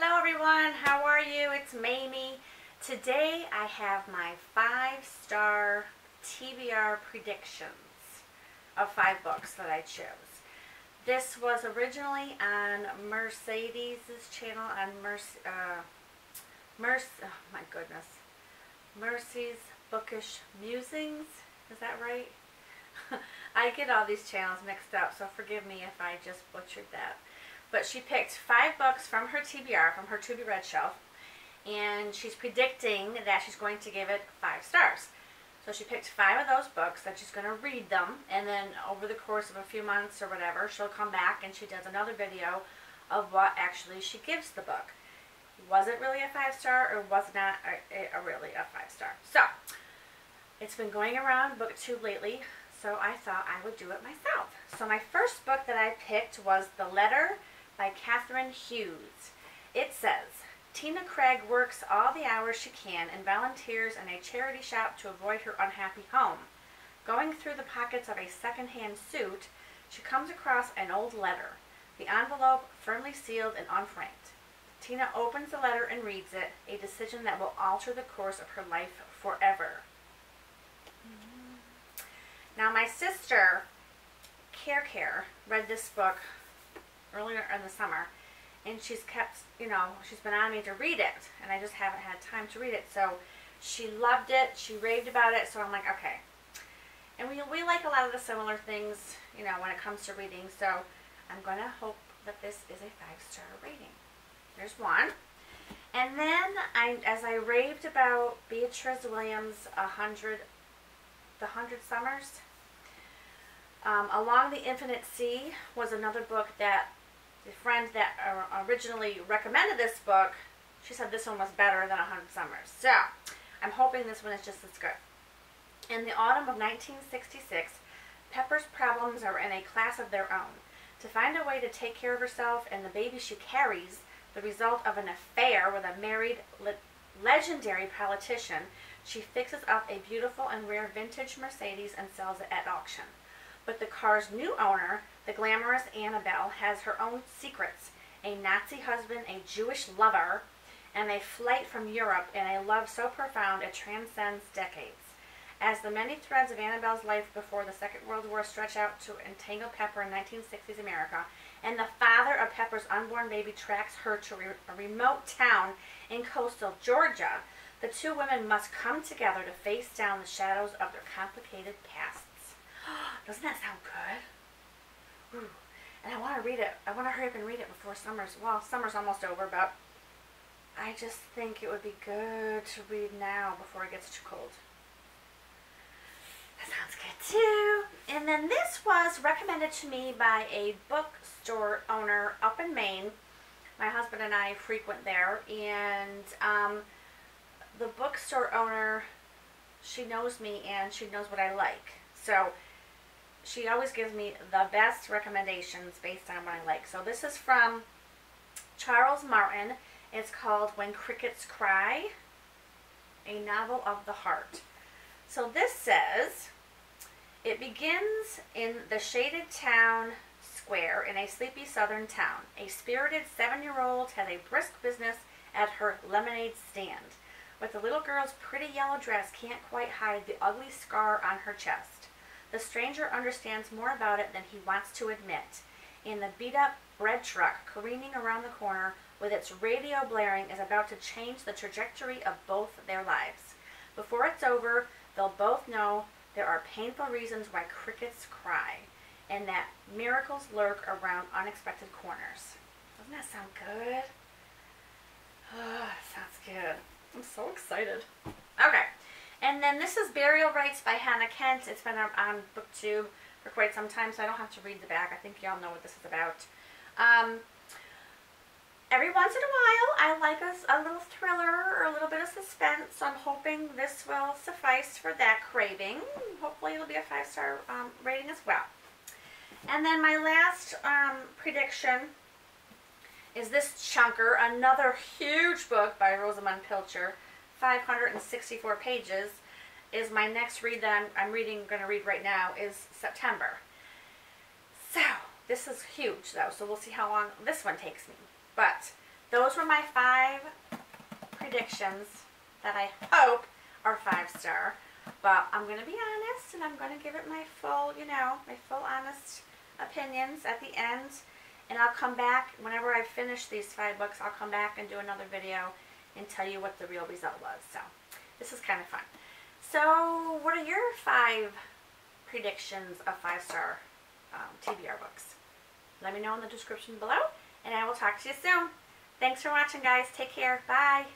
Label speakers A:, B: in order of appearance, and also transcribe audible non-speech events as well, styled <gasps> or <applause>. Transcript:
A: Hello everyone, how are you? It's Mamey. Today I have my five-star TBR predictions of five books that I chose. This was originally on Mercedes' channel on Mercy, uh, Mercy, oh my goodness, Mercy's Bookish Musings, is that right? <laughs> I get all these channels mixed up, so forgive me if I just butchered that. But she picked five books from her TBR, from her To Be Read shelf, and she's predicting that she's going to give it five stars. So she picked five of those books that she's going to read them, and then over the course of a few months or whatever, she'll come back and she does another video of what actually she gives the book. Was it really a five star or was not a, a really a five star? So, it's been going around booktube lately, so I thought I would do it myself. So my first book that I picked was The Letter by Kathryn Hughes. It says, Tina Craig works all the hours she can and volunteers in a charity shop to avoid her unhappy home. Going through the pockets of a second-hand suit, she comes across an old letter, the envelope firmly sealed and unfranked. Tina opens the letter and reads it, a decision that will alter the course of her life forever. Now my sister, Care Care, read this book earlier in the summer. And she's kept, you know, she's been on me to read it. And I just haven't had time to read it. So she loved it. She raved about it. So I'm like, okay. And we, we like a lot of the similar things, you know, when it comes to reading. So I'm going to hope that this is a five-star rating. There's one. And then, I, as I raved about Beatriz Williams' A Hundred, The Hundred Summers, um, Along the Infinite Sea was another book that the friend that uh, originally recommended this book, she said this one was better than A Hundred Summers. So, I'm hoping this one is just as good. In the autumn of 1966, Pepper's problems are in a class of their own. To find a way to take care of herself and the baby she carries, the result of an affair with a married le legendary politician, she fixes up a beautiful and rare vintage Mercedes and sells it at auction. But the car's new owner, the glamorous Annabelle, has her own secrets. A Nazi husband, a Jewish lover, and a flight from Europe in a love so profound it transcends decades. As the many threads of Annabelle's life before the Second World War stretch out to entangle Pepper in 1960s America, and the father of Pepper's unborn baby tracks her to a remote town in coastal Georgia, the two women must come together to face down the shadows of their complicated past. <gasps> Doesn't that sound good? Ooh. And I want to read it. I want to hurry up and read it before summer's, well, summer's almost over, but I just think it would be good to read now before it gets too cold. That sounds good too. And then this was recommended to me by a bookstore owner up in Maine. My husband and I frequent there, and um, the bookstore owner, she knows me and she knows what I like. So she always gives me the best recommendations based on what I like. So this is from Charles Martin. It's called When Crickets Cry, a novel of the heart. So this says, it begins in the shaded town square in a sleepy southern town. A spirited seven-year-old has a brisk business at her lemonade stand. But the little girl's pretty yellow dress can't quite hide the ugly scar on her chest. The stranger understands more about it than he wants to admit. And the beat-up bread truck careening around the corner with its radio blaring is about to change the trajectory of both their lives. Before it's over, they'll both know there are painful reasons why crickets cry and that miracles lurk around unexpected corners. Doesn't that sound good? Oh, <sighs> sounds good. I'm so excited. Okay. And then this is Burial Rites by Hannah Kent. It's been on BookTube for quite some time, so I don't have to read the back. I think y'all know what this is about. Um, every once in a while, I like a, a little thriller or a little bit of suspense, so I'm hoping this will suffice for that craving. Hopefully it'll be a five-star um, rating as well. And then my last um, prediction is this Chunker, another huge book by Rosamunde Pilcher. 564 pages is my next read that I'm, I'm reading, going to read right now is September. So, this is huge though, so we'll see how long this one takes me. But those were my five predictions that I hope are five star. But I'm going to be honest and I'm going to give it my full, you know, my full honest opinions at the end. And I'll come back whenever I finish these five books. I'll come back and do another video and tell you what the real result was. So this is kind of fun. So what are your five predictions of five star um, TBR books? Let me know in the description below and I will talk to you soon. Thanks for watching guys. Take care. Bye.